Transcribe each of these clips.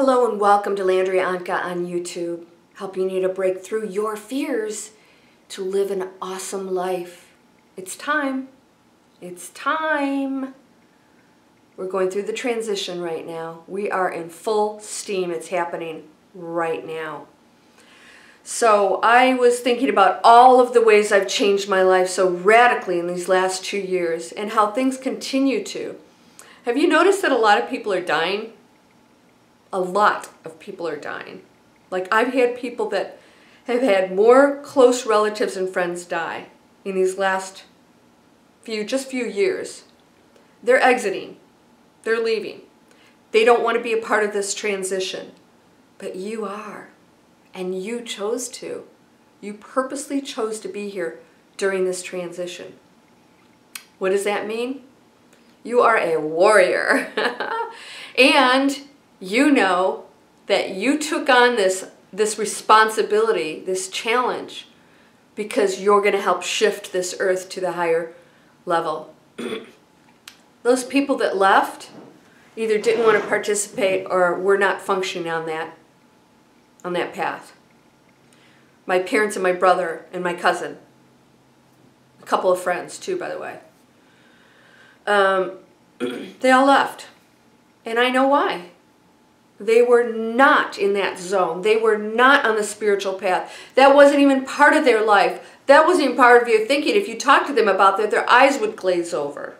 Hello and welcome to Landria Onkka on YouTube, helping you to break through your fears to live an awesome life. It's time. It's time. We're going through the transition right now. We are in full steam. It's happening right now. So I was thinking about all of the ways I've changed my life so radically in these last two years and how things continue to. Have you noticed that a lot of people are dying? A lot of people are dying. Like I've had people that have had more close relatives and friends die in these last few, just few years. They're exiting. They're leaving. They don't want to be a part of this transition. But you are. And you chose to. You purposely chose to be here during this transition. What does that mean? You are a warrior. and you know that you took on this, this responsibility, this challenge, because you're going to help shift this earth to the higher level. Those people that left either didn't want to participate or were not functioning on that, on that path. My parents and my brother and my cousin. A couple of friends too, by the way. Um, they all left. And I know why. They were not in that zone. They were not on the spiritual path. That wasn't even part of their life. That wasn't even part of your thinking. If you talked to them about that, their eyes would glaze over.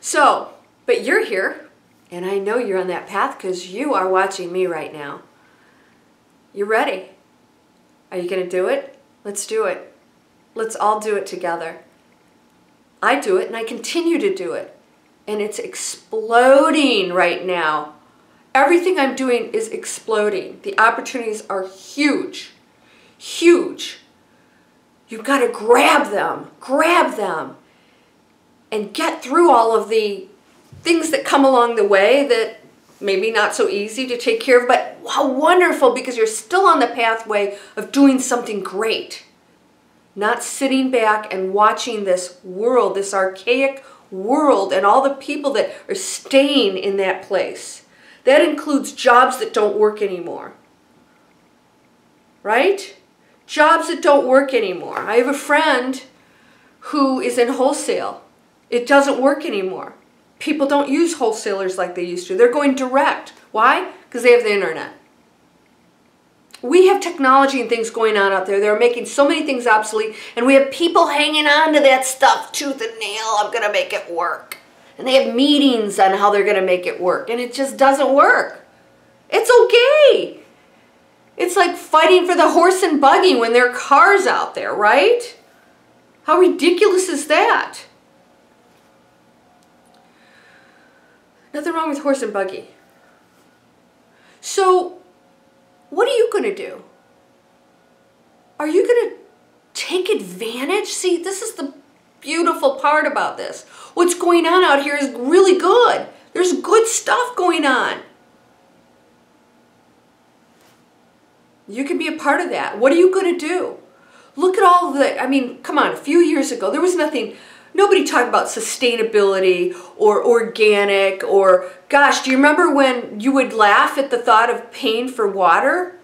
So, but you're here, and I know you're on that path because you are watching me right now. You're ready. Are you going to do it? Let's do it. Let's all do it together. I do it, and I continue to do it and it's exploding right now. Everything I'm doing is exploding. The opportunities are huge, huge. You've got to grab them, grab them, and get through all of the things that come along the way that maybe not so easy to take care of, but how wonderful because you're still on the pathway of doing something great. Not sitting back and watching this world, this archaic world and all the people that are staying in that place. That includes jobs that don't work anymore. Right? Jobs that don't work anymore. I have a friend who is in wholesale. It doesn't work anymore. People don't use wholesalers like they used to. They're going direct. Why? Because they have the internet we have technology and things going on out there. They're making so many things obsolete, and we have people hanging on to that stuff tooth and nail. I'm going to make it work. And they have meetings on how they're going to make it work, and it just doesn't work. It's okay. It's like fighting for the horse and buggy when there are cars out there, right? How ridiculous is that? Nothing wrong with horse and buggy. So you going to do? Are you going to take advantage? See, this is the beautiful part about this. What's going on out here is really good. There's good stuff going on. You can be a part of that. What are you going to do? Look at all the, I mean, come on, a few years ago, there was nothing, nobody talked about sustainability or organic or, gosh, do you remember when you would laugh at the thought of paying for water?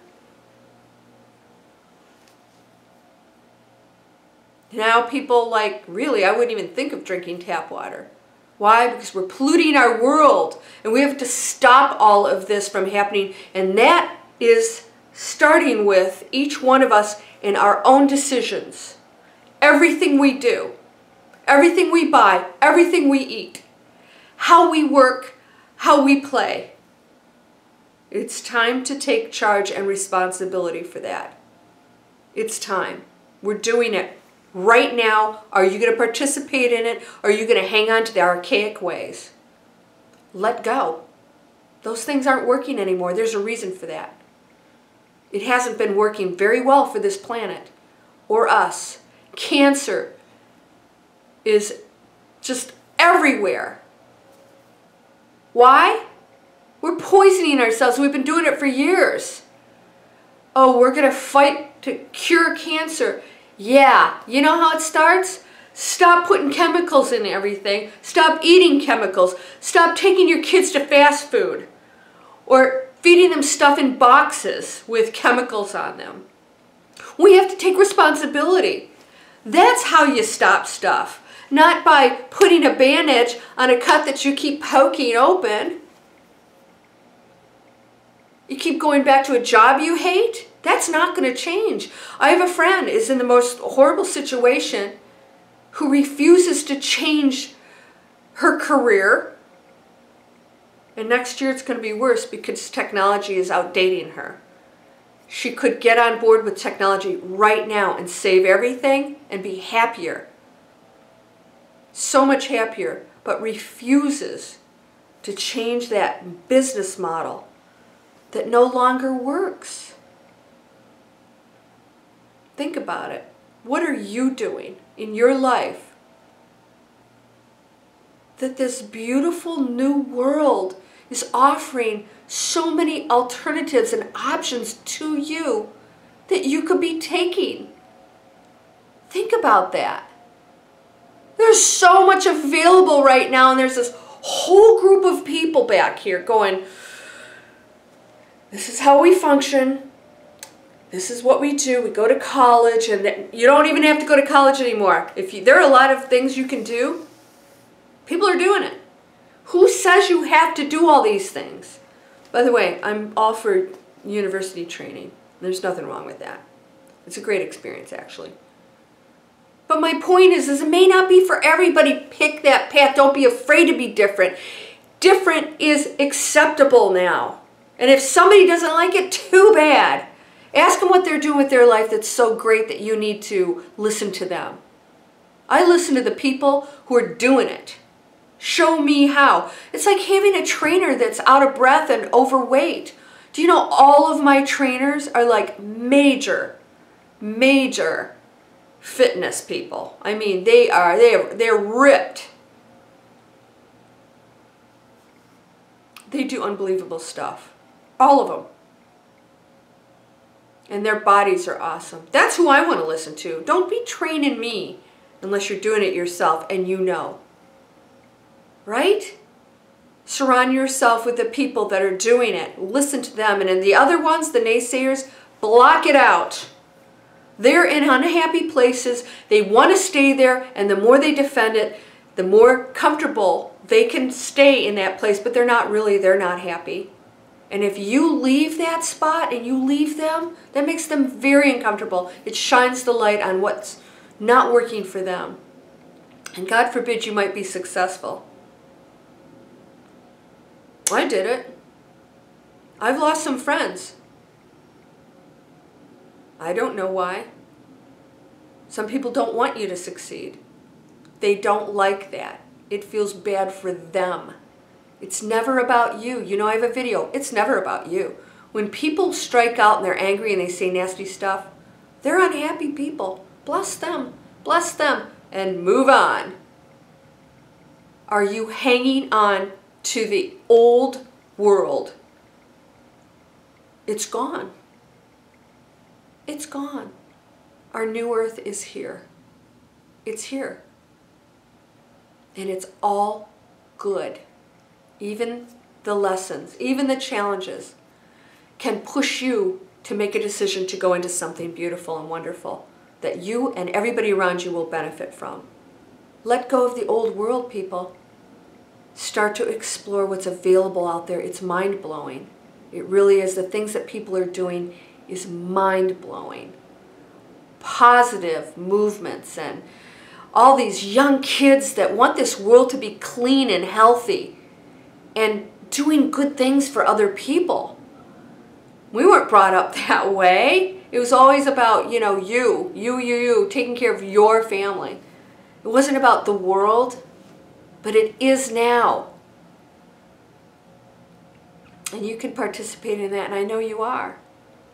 Now people like, really, I wouldn't even think of drinking tap water. Why? Because we're polluting our world and we have to stop all of this from happening. And that is starting with each one of us in our own decisions. Everything we do everything we buy, everything we eat, how we work, how we play. It's time to take charge and responsibility for that. It's time. We're doing it right now. Are you going to participate in it? Are you going to hang on to the archaic ways? Let go. Those things aren't working anymore. There's a reason for that. It hasn't been working very well for this planet or us. Cancer, is just everywhere. Why? We're poisoning ourselves. We've been doing it for years. Oh, we're going to fight to cure cancer. Yeah, you know how it starts? Stop putting chemicals in everything. Stop eating chemicals. Stop taking your kids to fast food or feeding them stuff in boxes with chemicals on them. We have to take responsibility. That's how you stop stuff. Not by putting a bandage on a cut that you keep poking open. You keep going back to a job you hate? That's not going to change. I have a friend is in the most horrible situation who refuses to change her career. And next year it's going to be worse because technology is outdating her. She could get on board with technology right now and save everything and be happier. So much happier, but refuses to change that business model that no longer works. Think about it. What are you doing in your life that this beautiful new world is offering so many alternatives and options to you that you could be taking? Think about that. There's so much available right now, and there's this whole group of people back here going, This is how we function this is what we do. We go to college, and you don't even have to go to college anymore. If you, there are a lot of things you can do, people are doing it. Who says you have to do all these things? By the way, I'm all for university training. There's nothing wrong with that. It's a great experience, actually. But my point is, is it may not be for everybody. Pick that path. Don't be afraid to be different. Different is acceptable now. And if somebody doesn't like it, too bad. Ask them what they're doing with their life that's so great that you need to listen to them. I listen to the people who are doing it. Show me how. It's like having a trainer that's out of breath and overweight. Do you know all of my trainers are like major, major fitness people. I mean, they are, they are, they're ripped. They do unbelievable stuff. All of them and their bodies are awesome. That's who I want to listen to. Don't be training me unless you're doing it yourself and you know. Right? Surround yourself with the people that are doing it. Listen to them. And in the other ones, the naysayers, block it out. They're in unhappy places. They want to stay there. And the more they defend it, the more comfortable they can stay in that place. But they're not really, they're not happy. And if you leave that spot and you leave them, that makes them very uncomfortable. It shines the light on what's not working for them. And God forbid you might be successful. I did it. I've lost some friends. I don't know why. Some people don't want you to succeed. They don't like that. It feels bad for them. It's never about you. You know, I have a video. It's never about you. When people strike out and they're angry and they say nasty stuff, they're unhappy people. Bless them. Bless them. And move on. Are you hanging on to the old world? It's gone. It's gone. Our new earth is here. It's here. And it's all good even the lessons, even the challenges, can push you to make a decision to go into something beautiful and wonderful that you and everybody around you will benefit from. Let go of the old world, people. Start to explore what's available out there. It's mind blowing. It really is. The things that people are doing is mind blowing. Positive movements and all these young kids that want this world to be clean and healthy and doing good things for other people. We weren't brought up that way. It was always about, you know, you, you, you, you, taking care of your family. It wasn't about the world, but it is now. And you can participate in that, and I know you are.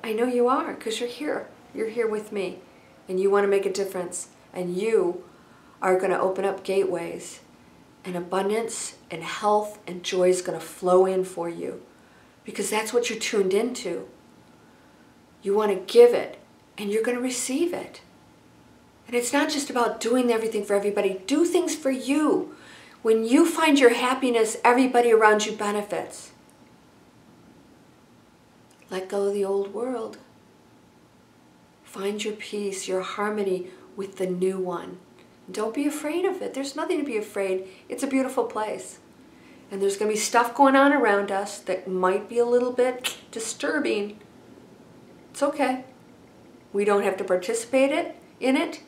I know you are, because you're here. You're here with me, and you want to make a difference, and you are going to open up gateways and abundance and health and joy is going to flow in for you because that's what you're tuned into. You want to give it and you're going to receive it. And it's not just about doing everything for everybody. Do things for you. When you find your happiness, everybody around you benefits. Let go of the old world. Find your peace, your harmony with the new one. Don't be afraid of it. There's nothing to be afraid. It's a beautiful place. And there's going to be stuff going on around us that might be a little bit disturbing. It's okay. We don't have to participate it, in it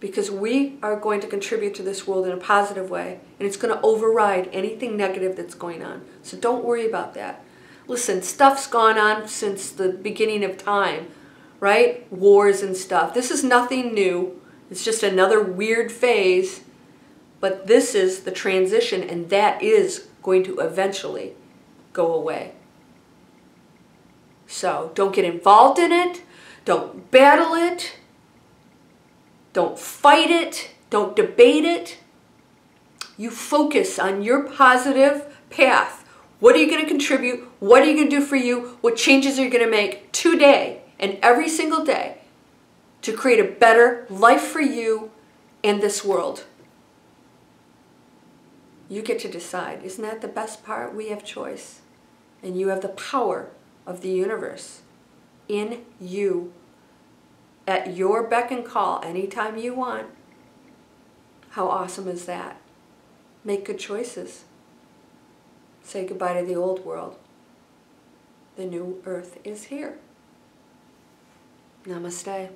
because we are going to contribute to this world in a positive way and it's going to override anything negative that's going on. So don't worry about that. Listen, stuff's gone on since the beginning of time, right? Wars and stuff. This is nothing new. It's just another weird phase. But this is the transition, and that is going to eventually go away. So don't get involved in it. Don't battle it. Don't fight it. Don't debate it. You focus on your positive path what are you going to contribute? What are you going to do for you? What changes are you going to make today and every single day to create a better life for you and this world? You get to decide. Isn't that the best part? We have choice. And you have the power of the universe in you at your beck and call anytime you want. How awesome is that? Make good choices. Say goodbye to the old world. The new earth is here. Namaste.